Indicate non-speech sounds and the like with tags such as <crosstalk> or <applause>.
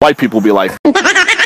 White people be like. <laughs>